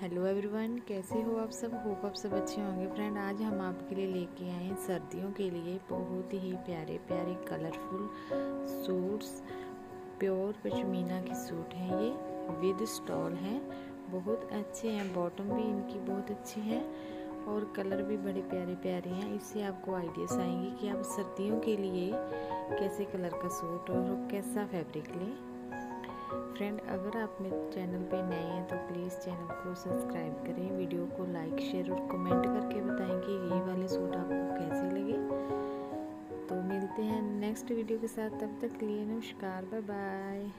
Hello everyone, कैसे हो आप सब? होप आप सब अच्छे होंगे। फ्रेंड, आज हम आपके लिए लेके आए हैं सर्दियों के लिए बहुत ही प्यारे प्यारे कलरफुल सूट्स प्योर पशमीना के सूट हैं ये विद स्टॉल हैं। बहुत अच्छे हैं बॉटम भी इनकी बहुत अच्छी है और कलर भी बड़े प्यारे प्यारे हैं। इससे आपको आइडियाज़ आएँगे कि आप सर्दियों के लिए कैसे कलर का सूट और कैसा फैब्रिक लें। फ्रेंड अगर आप मेरे चैनल पे नए हैं तो प्लीज़ चैनल को सब्सक्राइब करें वीडियो को लाइक शेयर और कमेंट करके बताएँ कि ये वाले सूट आपको कैसे लगे। तो मिलते हैं नेक्स्ट वीडियो के साथ, तब तक लिए नमस्कार बाय बाय